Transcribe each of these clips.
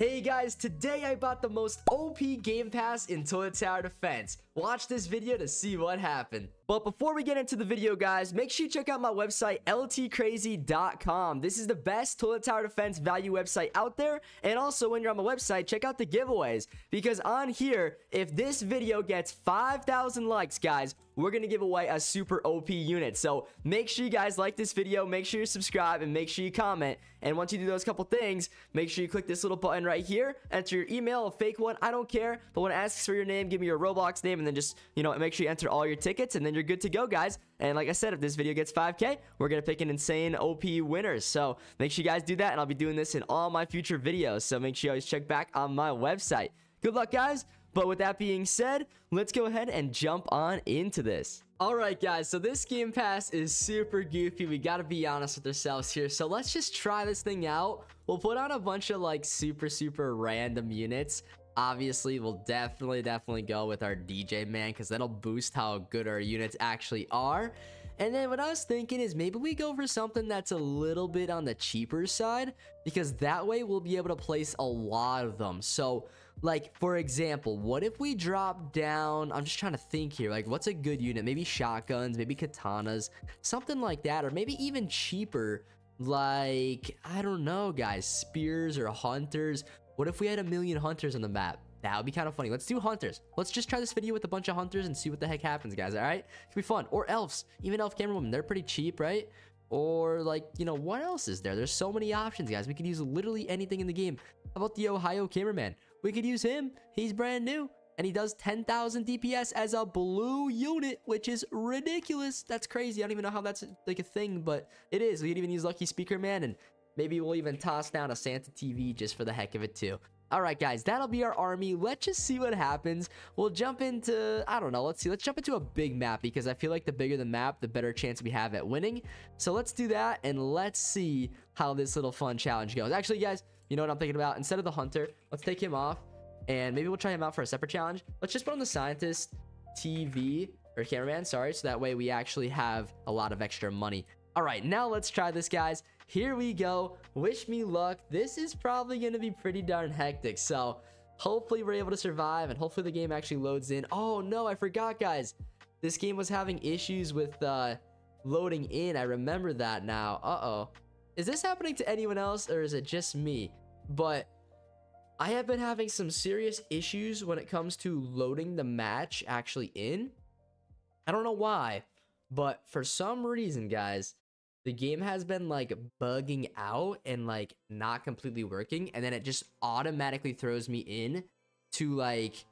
Hey guys, today I bought the most OP game pass in Toilet Tower Defense. Watch this video to see what happened. But before we get into the video, guys, make sure you check out my website, ltkrazy.com. This is the best Toilet Tower Defense value website out there. And also, when you're on my website, check out the giveaways. Because on here, if this video gets 5,000 likes, guys, we're going to give away a super OP unit. So make sure you guys like this video, make sure you subscribe, and make sure you comment. And once you do those couple things, make sure you click this little button right here, enter your email, a fake one, I don't care. But when it asks for your name, give me your Roblox name, and then just, you know, make sure you enter all your tickets, and then you're good to go, guys. And like I said, if this video gets 5k, we're going to pick an insane OP winners. So make sure you guys do that, and I'll be doing this in all my future videos. So make sure you always check back on my website. Good luck, guys. But with that being said, let's go ahead and jump on into this. Alright guys, so this game pass is super goofy. We gotta be honest with ourselves here. So let's just try this thing out. We'll put on a bunch of like super, super random units. Obviously, we'll definitely, definitely go with our DJ man because that'll boost how good our units actually are. And then what I was thinking is maybe we go for something that's a little bit on the cheaper side because that way we'll be able to place a lot of them. So like for example, what if we drop down, I'm just trying to think here, like what's a good unit? Maybe shotguns, maybe katanas, something like that, or maybe even cheaper like I don't know guys, spears or hunters. What if we had a million hunters on the map? That would be kind of funny. Let's do hunters. Let's just try this video with a bunch of hunters and see what the heck happens, guys. All right? It could be fun. Or elves. Even elf camerawomen. They're pretty cheap, right? Or like, you know, what else is there? There's so many options, guys. We could use literally anything in the game. How about the Ohio cameraman? We could use him. He's brand new. And he does 10,000 DPS as a blue unit, which is ridiculous. That's crazy. I don't even know how that's like a thing, but it is. We could even use Lucky Speaker Man, and maybe we'll even toss down a Santa TV just for the heck of it, too. All right, guys, that'll be our army. Let's just see what happens. We'll jump into, I don't know, let's see. Let's jump into a big map because I feel like the bigger the map, the better chance we have at winning. So let's do that and let's see how this little fun challenge goes. Actually, guys, you know what I'm thinking about? Instead of the hunter, let's take him off and maybe we'll try him out for a separate challenge. Let's just put on the scientist TV or cameraman, sorry. So that way we actually have a lot of extra money. All right, now let's try this, guys. Here we go. Wish me luck. This is probably going to be pretty darn hectic. So hopefully we're able to survive and hopefully the game actually loads in. Oh, no, I forgot, guys. This game was having issues with uh, loading in. I remember that now. Uh-oh. Is this happening to anyone else or is it just me? But I have been having some serious issues when it comes to loading the match actually in. I don't know why, but for some reason, guys, the game has been like bugging out and like not completely working and then it just automatically throws me in to like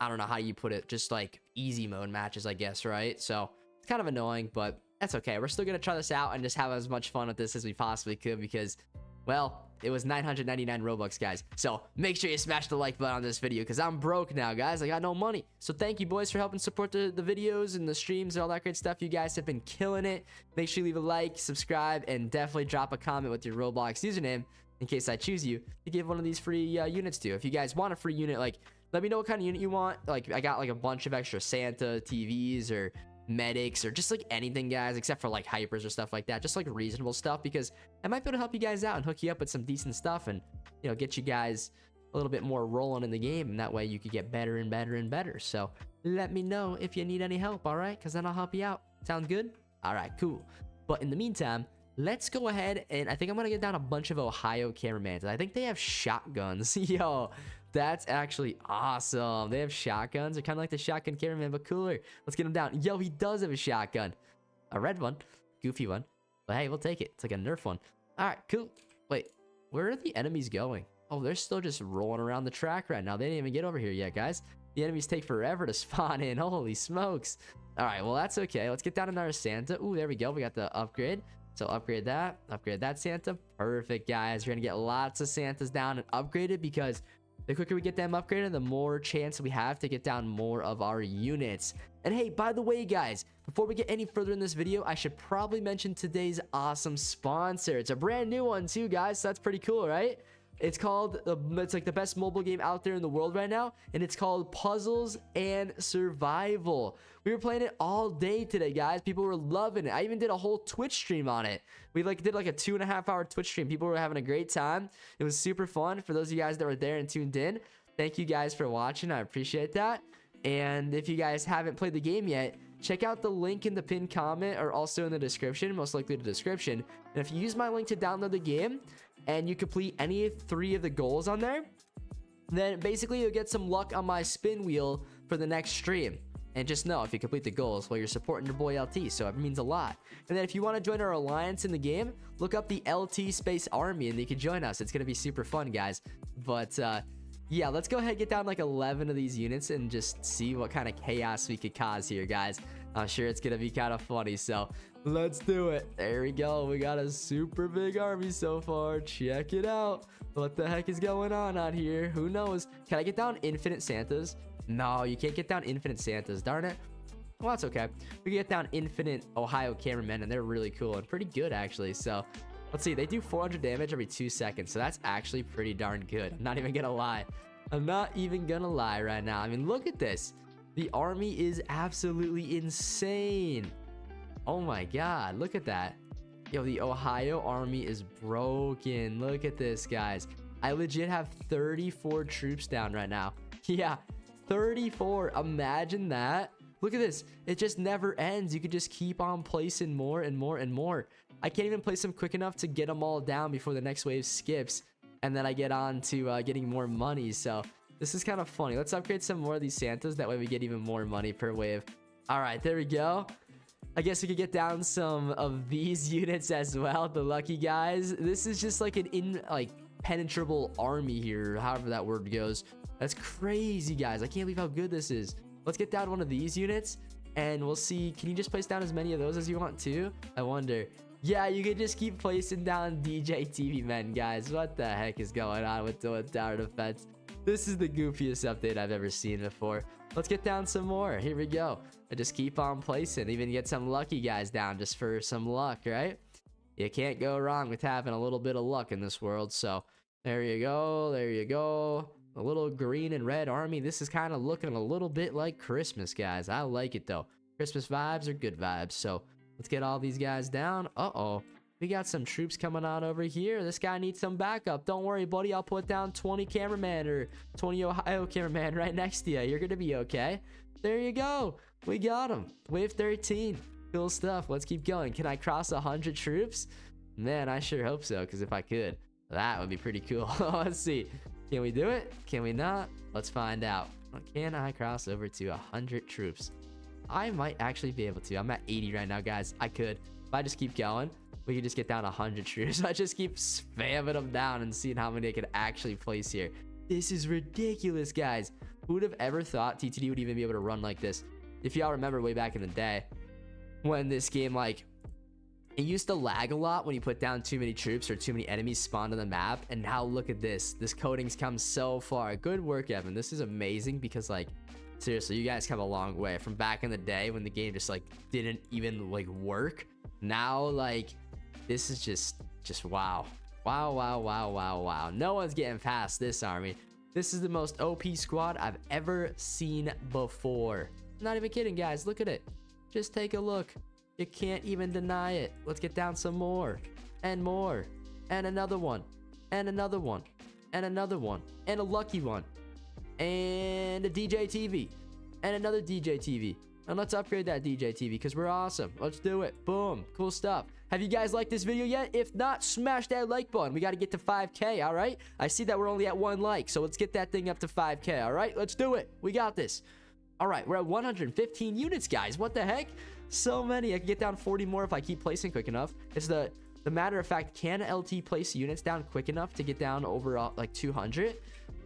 I don't know how you put it just like easy mode matches I guess right? So it's kind of annoying but that's okay. We're still gonna try this out and just have as much fun with this as we possibly could because well it was 999 Robux, guys. So make sure you smash the like button on this video because I'm broke now, guys. I got no money. So thank you, boys, for helping support the, the videos and the streams and all that great stuff. You guys have been killing it. Make sure you leave a like, subscribe, and definitely drop a comment with your Roblox username in case I choose you to give one of these free uh, units to. If you guys want a free unit, like, let me know what kind of unit you want. Like, I got like a bunch of extra Santa TVs or medics or just like anything guys except for like hypers or stuff like that just like reasonable stuff because i might be able to help you guys out and hook you up with some decent stuff and you know get you guys a little bit more rolling in the game and that way you could get better and better and better. So let me know if you need any help all right? Because then i'll help you out. Sound good? All right cool. But in the meantime let's go ahead and I think I'm gonna get down a bunch of Ohio cameramans. I think they have shotguns. Yo, that's actually awesome. They have shotguns. They're kind of like the shotgun cameraman, but cooler. Let's get him down. Yo, he does have a shotgun. A red one. Goofy one. But hey, we'll take it. It's like a Nerf one. All right, cool. Wait, where are the enemies going? Oh, they're still just rolling around the track right now. They didn't even get over here yet, guys. The enemies take forever to spawn in. Holy smokes. All right, well, that's okay. Let's get down our Santa. Ooh, there we go. We got the upgrade. So upgrade that, upgrade that Santa. Perfect, guys. You're going to get lots of Santas down and upgraded because the quicker we get them upgraded, the more chance we have to get down more of our units. And hey, by the way, guys, before we get any further in this video, I should probably mention today's awesome sponsor. It's a brand new one too, guys. So that's pretty cool, right? It's called, it's like the best mobile game out there in the world right now. And it's called Puzzles and Survival. We were playing it all day today, guys. People were loving it. I even did a whole Twitch stream on it. We like did like a two and a half hour Twitch stream. People were having a great time. It was super fun. For those of you guys that were there and tuned in, thank you guys for watching. I appreciate that. And if you guys haven't played the game yet, check out the link in the pinned comment or also in the description, most likely the description. And if you use my link to download the game, and you complete any three of the goals on there, then basically you'll get some luck on my spin wheel for the next stream. And just know, if you complete the goals, well, you're supporting your boy LT, so it means a lot. And then if you want to join our alliance in the game, look up the LT Space Army, and you can join us. It's going to be super fun, guys. But, uh, yeah, let's go ahead and get down like 11 of these units and just see what kind of chaos we could cause here, guys. I'm sure it's going to be kind of funny, so let's do it. There we go. We got a super big army so far. Check it out. What the heck is going on out here? Who knows? Can I get down infinite Santas? No, you can't get down infinite Santas. Darn it. Well, that's okay. We can get down infinite Ohio cameramen, and they're really cool and pretty good, actually. So, let's see. They do 400 damage every two seconds, so that's actually pretty darn good. I'm not even gonna lie. I'm not even gonna lie right now. I mean, look at this. The army is absolutely insane. Oh my god, look at that. Yo, the Ohio army is broken. Look at this, guys. I legit have 34 troops down right now. Yeah, 34. Imagine that. Look at this. It just never ends. You could just keep on placing more and more and more. I can't even place them quick enough to get them all down before the next wave skips. And then I get on to uh, getting more money. So this is kind of funny. Let's upgrade some more of these Santas. That way we get even more money per wave. All right, there we go. I guess we could get down some of these units as well. The lucky guys. This is just like an in like penetrable army here, however that word goes. That's crazy, guys. I can't believe how good this is. Let's get down one of these units and we'll see. Can you just place down as many of those as you want to? I wonder. Yeah, you can just keep placing down DJ TV men, guys. What the heck is going on with the tower defense? This is the goofiest update I've ever seen before. Let's get down some more. Here we go. I just keep on placing. Even get some lucky guys down just for some luck, right? You can't go wrong with having a little bit of luck in this world. So there you go. There you go. A little green and red army. This is kind of looking a little bit like Christmas, guys. I like it, though. Christmas vibes are good vibes. So let's get all these guys down. Uh-oh. We got some troops coming on over here. This guy needs some backup. Don't worry, buddy. I'll put down 20 cameraman or 20 Ohio cameraman right next to you. You're going to be okay. There you go. We got him. Wave 13. Cool stuff. Let's keep going. Can I cross 100 troops? Man, I sure hope so, because if I could, that would be pretty cool. Let's see. Can we do it? Can we not? Let's find out. Can I cross over to 100 troops? I might actually be able to. I'm at 80 right now, guys. I could. If I just keep going, we could just get down 100 troops. I just keep spamming them down and seeing how many I can actually place here. This is ridiculous, guys. Who would have ever thought TTD would even be able to run like this? If y'all remember way back in the day, when this game, like, it used to lag a lot when you put down too many troops or too many enemies spawned on the map. And now look at this. This coding's come so far. Good work, Evan. This is amazing because, like, seriously, you guys come a long way from back in the day when the game just, like, didn't even, like, work. Now, like, this is just, just wow. Wow, wow, wow, wow, wow. No one's getting past this army. This is the most OP squad I've ever seen before. Not even kidding, guys. Look at it. Just take a look. You can't even deny it. Let's get down some more. And more. And another one. And another one. And another one. And a lucky one. And a DJ TV. And another DJ TV. And let's upgrade that DJ TV because we're awesome. Let's do it. Boom. Cool stuff. Have you guys liked this video yet? If not, smash that like button. We got to get to 5K, all right? I see that we're only at one like, so let's get that thing up to 5K, all right? Let's do it. We got this. All right, we're at 115 units, guys. What the heck? So many. I can get down 40 more if I keep placing quick enough. It's the the matter of fact, can LT place units down quick enough to get down over uh, like 200?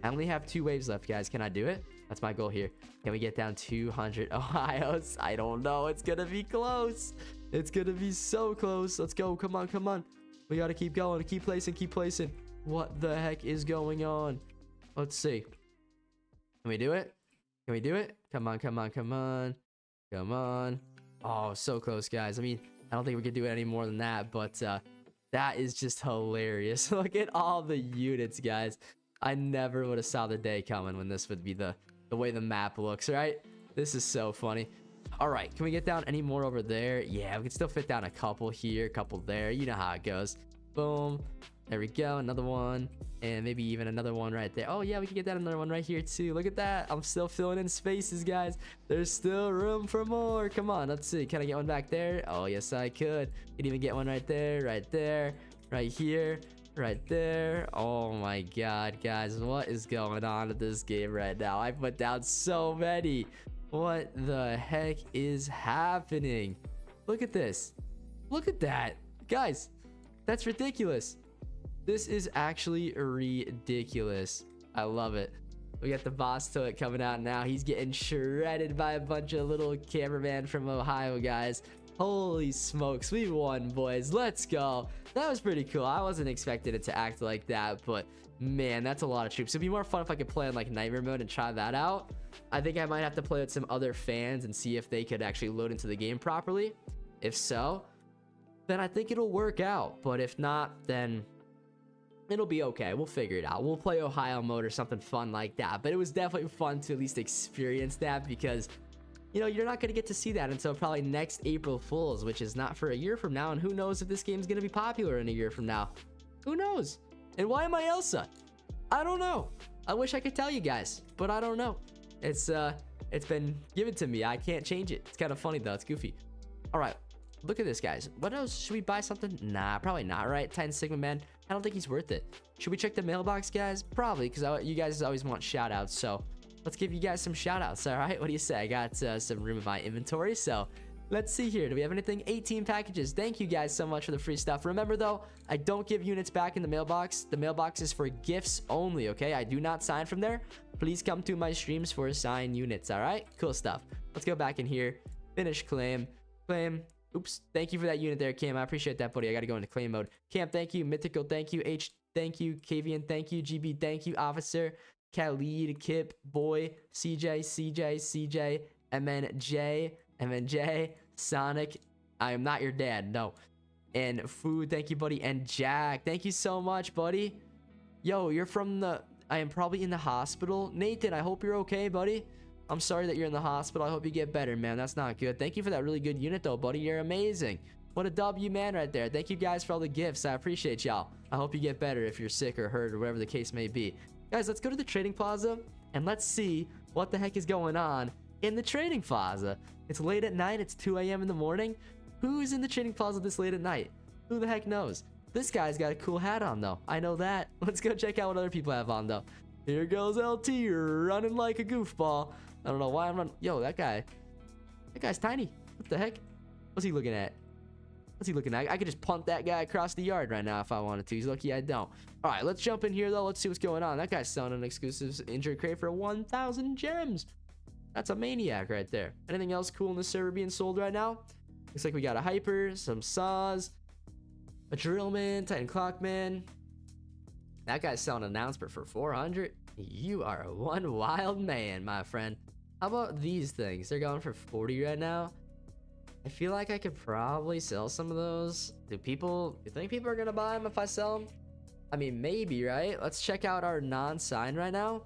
I only have two waves left, guys. Can I do it? That's my goal here. Can we get down 200 Ohio's? I don't know. It's going to be close. It's going to be so close. Let's go. Come on, come on. We got to keep going. Keep placing, keep placing. What the heck is going on? Let's see. Can we do it? Can we do it? Come on, come on, come on. Come on. Oh, so close, guys. I mean, I don't think we could do it any more than that, but uh, That is just hilarious. Look at all the units, guys. I never would have saw the day coming when this would be the, the way the map looks, right? This is so funny. All right, can we get down any more over there? Yeah, we can still fit down a couple here, a couple there. You know how it goes. Boom. There we go. Another one. And maybe even another one right there. Oh, yeah, we can get that another one right here, too. Look at that. I'm still filling in spaces, guys. There's still room for more. Come on, let's see. Can I get one back there? Oh, yes, I could. Could even get one right there, right there, right here, right there. Oh, my God, guys. What is going on in this game right now? I put down so many. What the heck is happening? Look at this. Look at that. Guys, that's ridiculous. This is actually ridiculous. I love it. We got the boss to it coming out now. He's getting shredded by a bunch of little cameraman from Ohio guys. Holy smokes, we won, boys. Let's go. That was pretty cool. I wasn't expecting it to act like that, but man, that's a lot of troops. It'd be more fun if I could play on like nightmare mode and try that out. I think I might have to play with some other fans and see if they could actually load into the game properly. If so, then I think it'll work out. But if not, then it'll be okay. We'll figure it out. We'll play Ohio mode or something fun like that. But it was definitely fun to at least experience that because, you know, you're not going to get to see that until probably next April Fools, which is not for a year from now. And who knows if this game's going to be popular in a year from now? Who knows? And why am I Elsa? I don't know. I wish I could tell you guys, but I don't know. It's uh, it's been given to me. I can't change it. It's kind of funny though. It's goofy. All right, look at this, guys. What else? Should we buy something? Nah, probably not, right? Titan Sigma Man. I don't think he's worth it. Should we check the mailbox, guys? Probably, because you guys always want shout outs. So let's give you guys some shout outs, all right? What do you say? I got uh, some room in my inventory, so Let's see here. Do we have anything? 18 packages. Thank you guys so much for the free stuff. Remember, though, I don't give units back in the mailbox. The mailbox is for gifts only, okay? I do not sign from there. Please come to my streams for signed units, all right? Cool stuff. Let's go back in here. Finish claim. Claim. Oops. Thank you for that unit there, Cam. I appreciate that, buddy. I got to go into claim mode. Cam, thank you. Mythical, thank you. H, thank you. Kavian, thank you. GB, thank you. Officer, Khalid, Kip, Boy, CJ, CJ, CJ, MNJ, MNJ, Sonic, I am not your dad. No. And Food, thank you, buddy. And Jack, thank you so much, buddy. Yo, you're from the... I am probably in the hospital. Nathan, I hope you're okay, buddy. I'm sorry that you're in the hospital. I hope you get better, man. That's not good. Thank you for that really good unit, though, buddy. You're amazing. What a W man right there. Thank you guys for all the gifts. I appreciate y'all. I hope you get better if you're sick or hurt or whatever the case may be. Guys, let's go to the trading plaza and let's see what the heck is going on in the trading plaza. It's late at night. It's 2 a.m. in the morning. Who's in the trading plaza this late at night? Who the heck knows? This guy's got a cool hat on, though. I know that. Let's go check out what other people have on, though. Here goes LT running like a goofball. I don't know why I'm running. Yo, that guy. That guy's tiny. What the heck? What's he looking at? What's he looking at? I could just punt that guy across the yard right now if I wanted to. He's lucky I don't. All right, let's jump in here, though. Let's see what's going on. That guy's selling an exclusive injury crate for 1,000 gems. That's a maniac right there. Anything else cool in the server being sold right now? Looks like we got a Hyper, some Saws, a Drillman, Titan Clockman. That guy's selling an announcement for 400. You are a one wild man, my friend. How about these things? They're going for 40 right now. I feel like I could probably sell some of those. Do people, you think people are gonna buy them if I sell them? I mean, maybe, right? Let's check out our non-sign right now.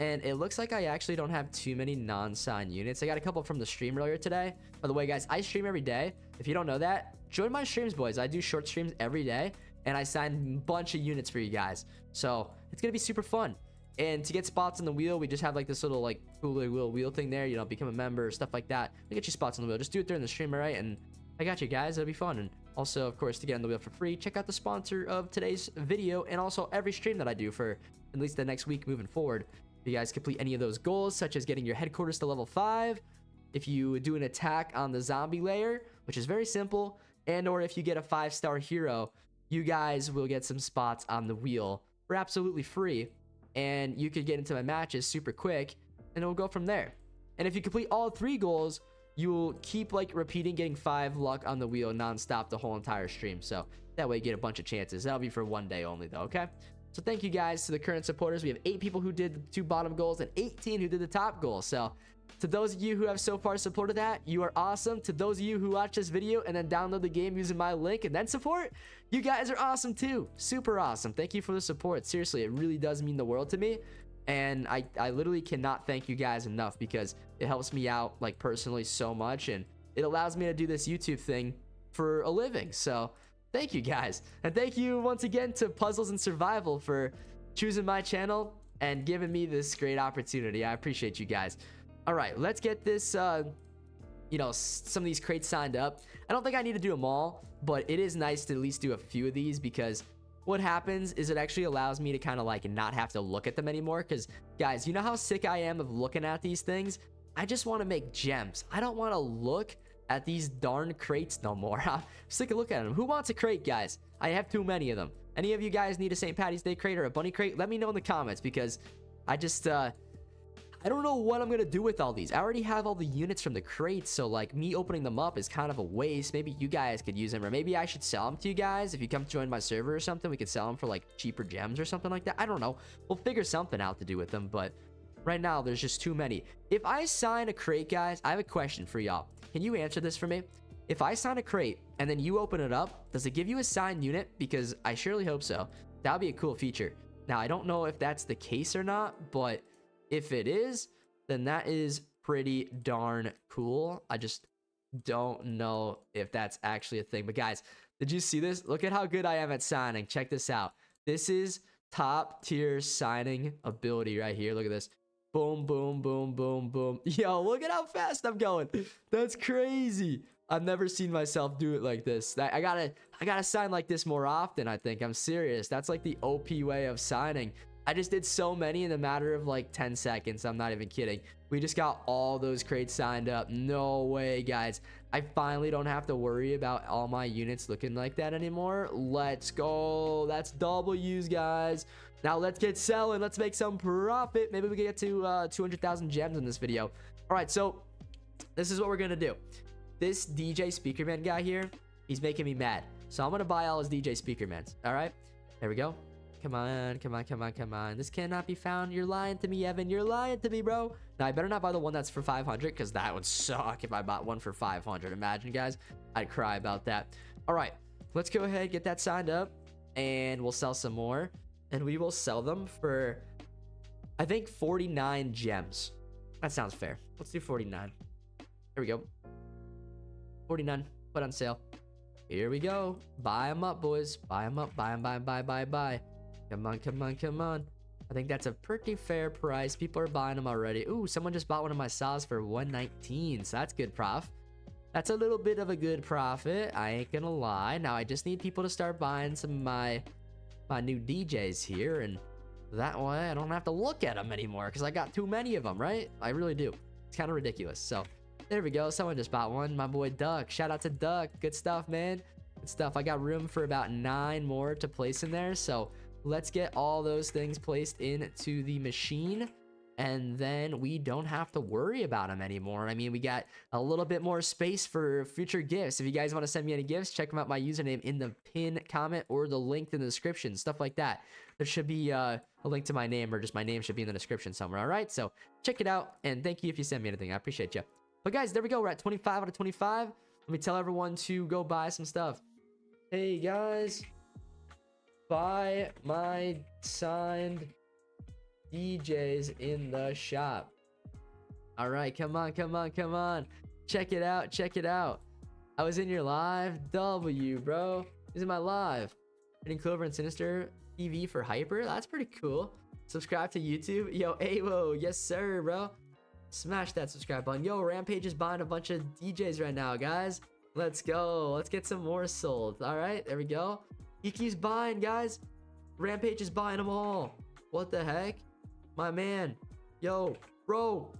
And it looks like I actually don't have too many non-sign units. I got a couple from the stream earlier today. By the way, guys, I stream every day. If you don't know that, join my streams, boys. I do short streams every day. And I sign a bunch of units for you guys. So it's going to be super fun. And to get spots on the wheel, we just have like this little like cooler wheel wheel thing there. You know, become a member, stuff like that. We get you spots on the wheel. Just do it during the stream, all right? And I got you guys. It'll be fun. And also, of course, to get on the wheel for free, check out the sponsor of today's video and also every stream that I do for at least the next week moving forward If you guys complete any of those goals, such as getting your headquarters to level 5, if you do an attack on the zombie lair, which is very simple, and or if you get a 5-star hero, you guys will get some spots on the wheel for absolutely free, and you could get into my matches super quick, and it'll go from there. And if you complete all three goals, you will keep like repeating getting five luck on the wheel non-stop the whole entire stream. So that way you get a bunch of chances. That'll be for one day only though, okay? So thank you guys to the current supporters. We have eight people who did the two bottom goals and 18 who did the top goal. So to those of you who have so far supported that, you are awesome. To those of you who watch this video and then download the game using my link and then support, you guys are awesome too. Super awesome. Thank you for the support. Seriously, it really does mean the world to me. And I, I literally cannot thank you guys enough because it helps me out like personally so much and it allows me to do this YouTube thing for a living. So thank you guys. And thank you once again to Puzzles and Survival for choosing my channel and giving me this great opportunity. I appreciate you guys. All right, let's get this, uh, you know, some of these crates signed up. I don't think I need to do them all, but it is nice to at least do a few of these because what happens is it actually allows me to kind of like not have to look at them anymore. Because, guys, you know how sick I am of looking at these things? I just want to make gems. I don't want to look at these darn crates no more. I'm sick of looking at them. Who wants a crate, guys? I have too many of them. Any of you guys need a St. Patty's Day crate or a bunny crate? Let me know in the comments because I just, uh, I don't know what I'm gonna do with all these. I already have all the units from the crates, so like me opening them up is kind of a waste. Maybe you guys could use them, or maybe I should sell them to you guys. If you come to join my server or something, we could sell them for like cheaper gems or something like that. I don't know. We'll figure something out to do with them, but right now there's just too many. If I sign a crate, guys, I have a question for y'all. Can you answer this for me? If I sign a crate and then you open it up, does it give you a signed unit? Because I surely hope so. That would be a cool feature. Now, I don't know if that's the case or not, but if it is, then that is pretty darn cool. I just don't know if that's actually a thing. But guys, did you see this? Look at how good I am at signing. Check this out. This is top tier signing ability right here. Look at this. Boom, boom, boom, boom, boom. Yo, look at how fast I'm going. That's crazy. I've never seen myself do it like this. I, I, gotta, I gotta sign like this more often. I think I'm serious. That's like the OP way of signing. I just did so many in a matter of like 10 seconds. I'm not even kidding. We just got all those crates signed up. No way, guys. I finally don't have to worry about all my units looking like that anymore. Let's go. That's W's, guys. Now let's get selling. Let's make some profit. Maybe we can get to uh, 200,000 gems in this video. All right, so this is what we're going to do. This DJ Speakerman guy here, he's making me mad. So I'm going to buy all his DJ Speakermans. All right, there we go. Come on, come on, come on, come on. This cannot be found. You're lying to me, Evan. You're lying to me, bro. Now, I better not buy the one that's for 500 because that would suck if I bought one for 500. Imagine, guys. I'd cry about that. All right, let's go ahead get that signed up and we'll sell some more and we will sell them for, I think, 49 gems. That sounds fair. Let's do 49. Here we go. 49. Put on sale. Here we go. Buy them up, boys. Buy them up. Buy them, buy them, buy, buy, buy. Come on, come on, come on. I think that's a pretty fair price. People are buying them already. Ooh, someone just bought one of my saws for 119. So that's good prof. That's a little bit of a good profit. I ain't gonna lie. Now I just need people to start buying some of my my new DJs here. And that way I don't have to look at them anymore because I got too many of them, right? I really do. It's kind of ridiculous. So there we go. Someone just bought one. My boy Duck. Shout out to Duck. Good stuff, man. Good stuff. I got room for about nine more to place in there. So Let's get all those things placed into the machine and then we don't have to worry about them anymore. I mean, we got a little bit more space for future gifts. If you guys want to send me any gifts, check them out my username in the pin comment or the link in the description, stuff like that. There should be uh, a link to my name or just my name should be in the description somewhere. All right, so check it out and thank you if you send me anything. I appreciate you. But guys, there we go. We're at 25 out of 25. Let me tell everyone to go buy some stuff. Hey guys, buy my signed DJs in the shop. All right, come on, come on, come on. Check it out, check it out. I was in your live. W, bro. This is in my live. Hitting Clover and Sinister TV for Hyper. That's pretty cool. Subscribe to YouTube. Yo, Awo. Yes, sir, bro. Smash that subscribe button. Yo, Rampage is buying a bunch of DJs right now, guys. Let's go. Let's get some more sold. All right, there we go. He keeps buying, guys. Rampage is buying them all. What the heck? My man. Yo, bro.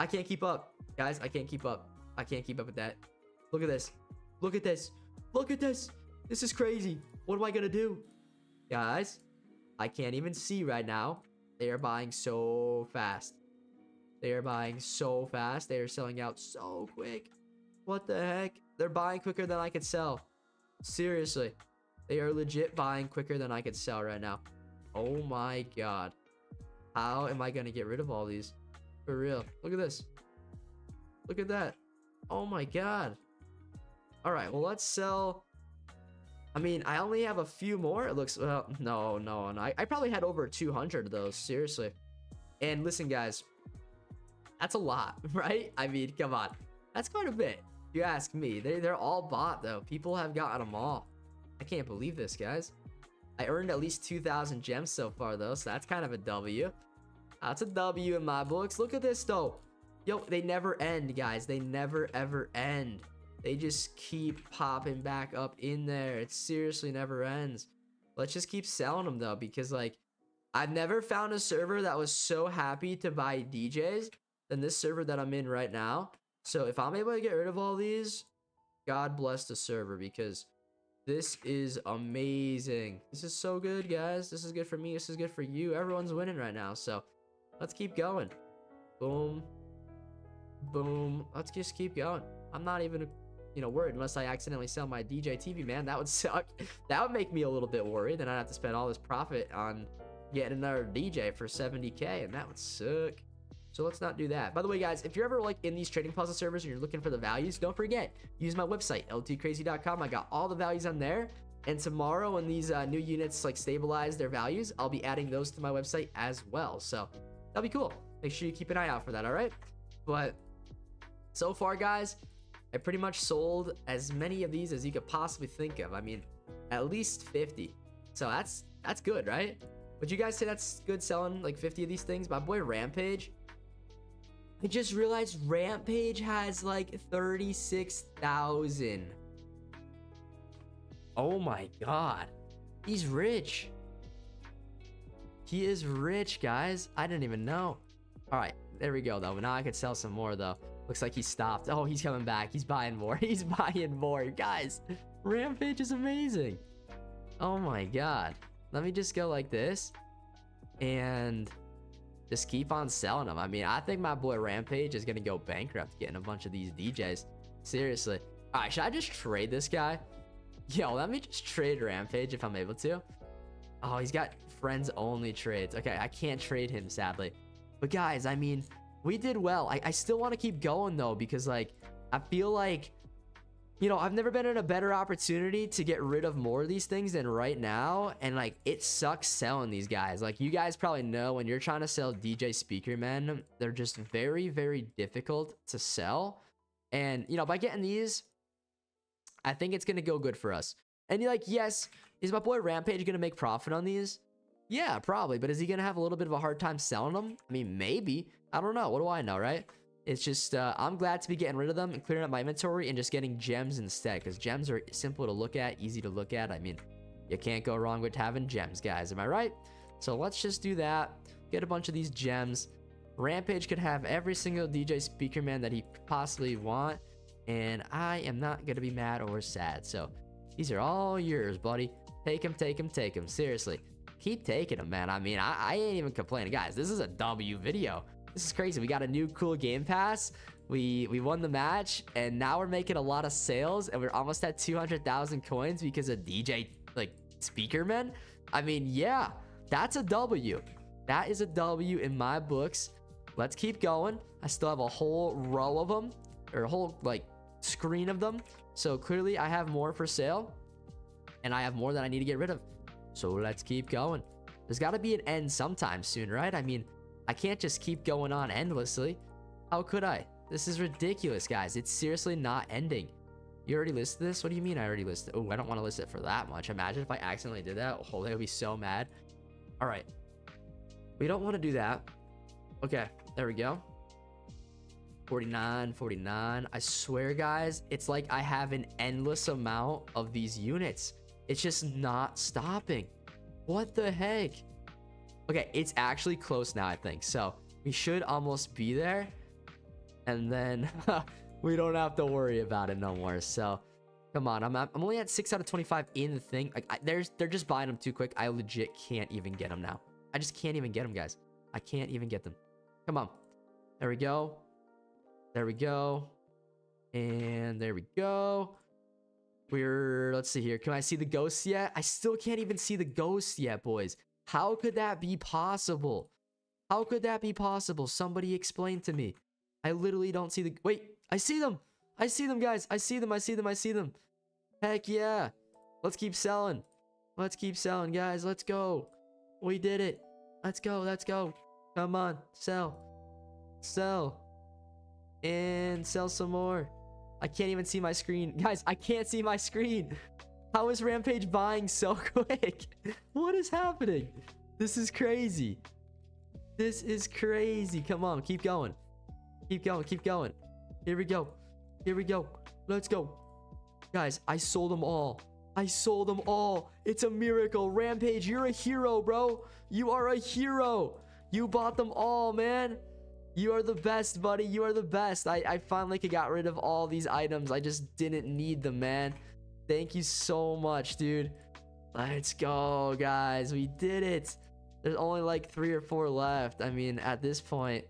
I can't keep up. Guys, I can't keep up. I can't keep up with that. Look at this. Look at this. Look at this. This is crazy. What am I going to do? Guys, I can't even see right now. They are buying so fast. They are buying so fast. They are selling out so quick. What the heck? They're buying quicker than I could sell. Seriously. They are legit buying quicker than I could sell right now. Oh my god. How am I gonna get rid of all these? For real. Look at this. Look at that. Oh my god. Alright, well let's sell I mean, I only have a few more. It looks well, no, no, no. I, I probably had over 200 of those, seriously. And listen, guys, that's a lot, right? I mean, come on. That's quite a bit. If you ask me. They, they're all bought, though. People have gotten them all. I can't believe this, guys. I earned at least 2,000 gems so far, though, so that's kind of a W. That's a W in my books. Look at this, though. Yo, they never end, guys. They never, ever end. They just keep popping back up in there. It seriously never ends. Let's just keep selling them, though, because, like, I've never found a server that was so happy to buy DJs than this server that I'm in right now. So if I'm able to get rid of all these, God bless the server because this is amazing. This is so good, guys. This is good for me. This is good for you. Everyone's winning right now. So let's keep going. Boom. Boom. Let's just keep going. I'm not even, you know, worried unless I accidentally sell my DJ TV, man. That would suck. That would make me a little bit worried. Then I'd have to spend all this profit on getting another DJ for 70k, and that would suck. So let's not do that. By the way, guys, if you're ever like in these trading plaza servers and you're looking for the values, don't forget, use my website, ltkrazy.com. I got all the values on there. And tomorrow when these uh, new units like stabilize their values, I'll be adding those to my website as well. So that'll be cool. Make sure you keep an eye out for that, all right? But so far, guys, I pretty much sold as many of these as you could possibly think of. I mean, at least 50. So that's that's good, right? Would you guys say that's good selling like 50 of these things? My boy Rampage, I just realized Rampage has like 36,000. Oh my god. He's rich. He is rich, guys. I didn't even know. All right, there we go, though. Now I could sell some more, though. Looks like he stopped. Oh, he's coming back. He's buying more. He's buying more. Guys, Rampage is amazing. Oh my god. Let me just go like this. And just keep on selling them. I mean, I think my boy Rampage is to go bankrupt getting a bunch of these DJs. Seriously. All right, should I just trade this guy? Yo, let me just trade Rampage if I'm able to. Oh, he's got friends only trades. Okay, I can't trade him, sadly. But guys, I mean, we did well. I, I still want to keep going, though, because, like, I feel like you know, I've never been in a better opportunity to get rid of more of these things than right now. And like, it sucks selling these guys. Like, you guys probably know when you're trying to sell DJ speaker men, they're just very, very difficult to sell. And, you know, by getting these, I think it's going to go good for us. And you're like, yes, is my boy Rampage going to make profit on these? Yeah, probably. But is he going to have a little bit of a hard time selling them? I mean, maybe. I don't know. What do I know, right? It's just, uh, I'm glad to be getting rid of them and clearing up my inventory and just getting gems instead. Because gems are simple to look at, easy to look at. I mean, you can't go wrong with having gems, guys. Am I right? So let's just do that. Get a bunch of these gems. Rampage could have every single DJ speaker man that he possibly want. And I am not going to be mad or sad. So these are all yours, buddy. Take them, take them, take them. Seriously. Keep taking them, man. I mean, I, I ain't even complaining. Guys, this is a W video. This is crazy. We got a new cool game pass. We we won the match, and now we're making a lot of sales, and we're almost at 200,000 coins because of DJ like speaker men. I mean, yeah, that's a W. That is a W in my books. Let's keep going. I still have a whole row of them, or a whole like screen of them. So clearly, I have more for sale, and I have more that I need to get rid of. So let's keep going. There's got to be an end sometime soon, right? I mean, I can't just keep going on endlessly. How could I? This is ridiculous, guys. It's seriously not ending. You already listed this? What do you mean I already listed? Oh, I don't want to list it for that much. Imagine if I accidentally did that. Oh, they would be so mad. All right. We don't want to do that. Okay, there we go. 49, 49. I swear, guys, it's like I have an endless amount of these units. It's just not stopping. What the heck? Okay, it's actually close now, I think. So we should almost be there. And then we don't have to worry about it no more. So come on, I'm, I'm only at 6 out of 25 in the thing. Like, I, there's, they're just buying them too quick. I legit can't even get them now. I just can't even get them, guys. I can't even get them. Come on. There we go. There we go. And there we go. We're, let's see here. Can I see the ghosts yet? I still can't even see the ghosts yet, boys. How could that be possible? How could that be possible? Somebody explain to me. I literally don't see the... Wait, I see them. I see them, guys. I see them. I see them. I see them. Heck yeah. Let's keep selling. Let's keep selling, guys. Let's go. We did it. Let's go. Let's go. Come on. Sell. Sell. And sell some more. I can't even see my screen. Guys, I can't see my screen. How is Rampage buying so quick? what is happening? This is crazy. This is crazy. Come on, keep going. Keep going, keep going. Here we go. Here we go. Let's go. Guys, I sold them all. I sold them all. It's a miracle. Rampage, you're a hero, bro. You are a hero. You bought them all, man. You are the best, buddy. You are the best. I, I finally got rid of all these items. I just didn't need them, man. Thank you so much, dude. Let's go, guys. We did it. There's only like three or four left. I mean, at this point,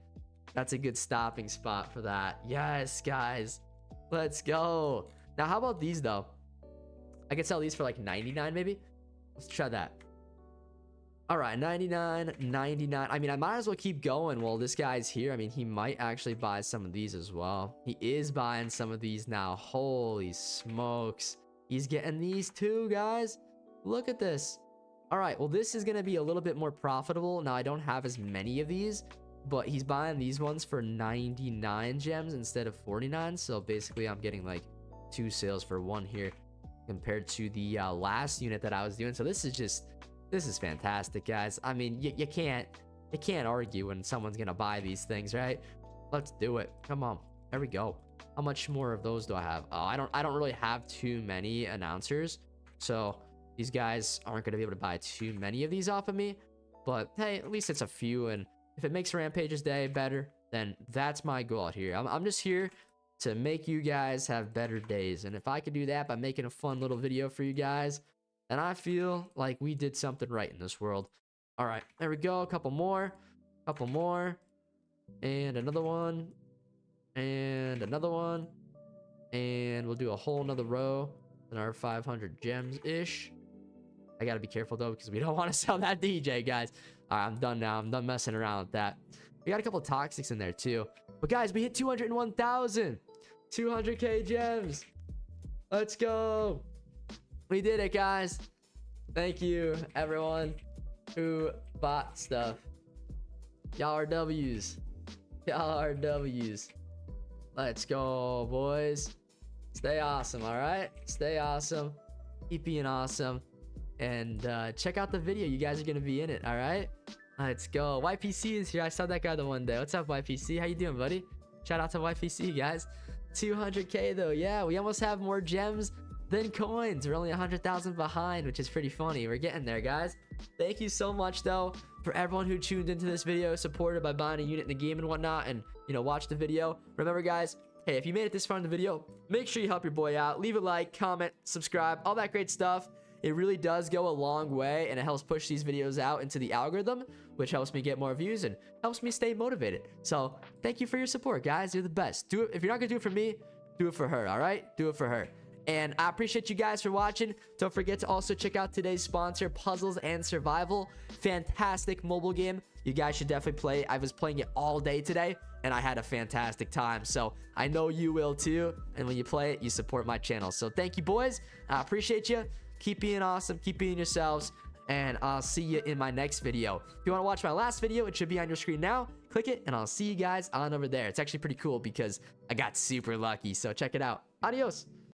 that's a good stopping spot for that. Yes, guys. Let's go. Now, how about these, though? I could sell these for like 99, maybe? Let's try that. All right, 99, 99. I mean, I might as well keep going while this guy's here. I mean, he might actually buy some of these as well. He is buying some of these now. Holy smokes. He's getting these too, guys. Look at this. All right, well, this is going to be a little bit more profitable. Now, I don't have as many of these, but he's buying these ones for 99 gems instead of 49. So basically, I'm getting like two sales for one here compared to the uh, last unit that I was doing. So this is just this is fantastic, guys. I mean, you, can't you can't argue when someone's gonna buy these things, right? Let's do it. Come on. There we go. How much more of those do I have? Oh, I don't I don't really have too many announcers. So these guys aren't gonna be able to buy too many of these off of me. But hey, at least it's a few. And if it makes Rampage's day better, then that's my goal out here. I'm, I'm just here to make you guys have better days. And if I could do that by making a fun little video for you guys, then I feel like we did something right in this world. All right, there we go. A couple more. A couple more. And another one. And another one. And we'll do a whole nother row in our 500 gems-ish. I gotta be careful though because we don't want to sell that DJ, guys. All right, I'm done now. I'm done messing around with that. We got a couple toxics in there too. But guys, we hit 201,000. 200k gems. Let's go. We did it, guys. Thank you, everyone who bought stuff. Y'all are W's. Y'all are W's. Let's go, boys. Stay awesome, all right? Stay awesome. Keep being awesome. And uh, check out the video. You guys are going to be in it, all right? Let's go. YPC is here. I saw that guy the one day. What's up, YPC? How you doing, buddy? Shout out to YPC, guys. 200k, though. Yeah, we almost have more gems than coins. We're only 100,000 behind, which is pretty funny. We're getting there, guys. Thank you so much, though, for everyone who tuned into this video, supported by buying a unit in the game and whatnot, and, you know, watch the video. Remember, guys, hey, if you made it this far in the video, make sure you help your boy out. Leave a like, comment, subscribe, all that great stuff. It really does go a long way, and it helps push these videos out into the algorithm, which helps me get more views and helps me stay motivated. So, thank you for your support, guys. You're the best. Do it. If you're not going to do it for me, do it for her, all right? Do it for her. And I appreciate you guys for watching. Don't forget to also check out today's sponsor, Puzzles and Survival. Fantastic mobile game. You guys should definitely play. I was playing it all day today, and I had a fantastic time. So I know you will too. And when you play it, you support my channel. So thank you, boys. I appreciate you. Keep being awesome. Keep being yourselves. And I'll see you in my next video. If you want to watch my last video, it should be on your screen now. Click it, and I'll see you guys on over there. It's actually pretty cool because I got super lucky. So check it out. Adios.